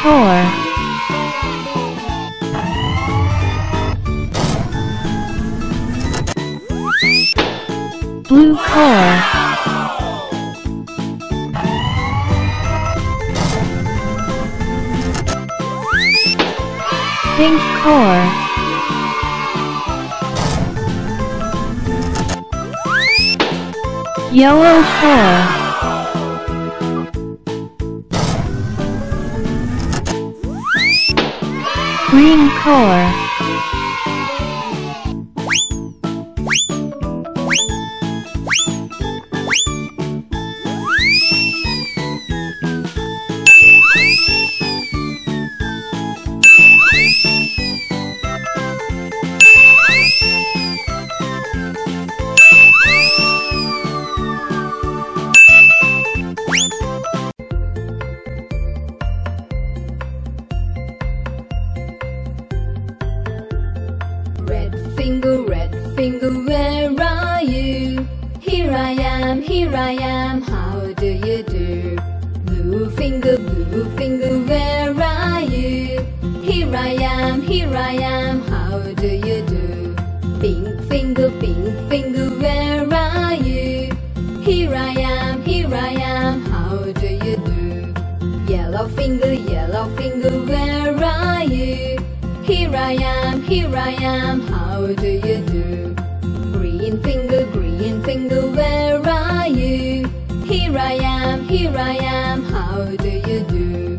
core. Blue core. Pink core. Yellow core. Green core. Finger, red finger, where are you? Here I am, here I am, how do you do? Blue finger, blue finger, where are you? Here I am, here I am, how do you do? Pink finger, pink finger, where are you? Here I am, here I am, how do you do? Yellow finger, yellow finger, where are you? Here I am, here I am, how do you do? Green finger, green finger, where are you? Here I am, here I am, how do you do?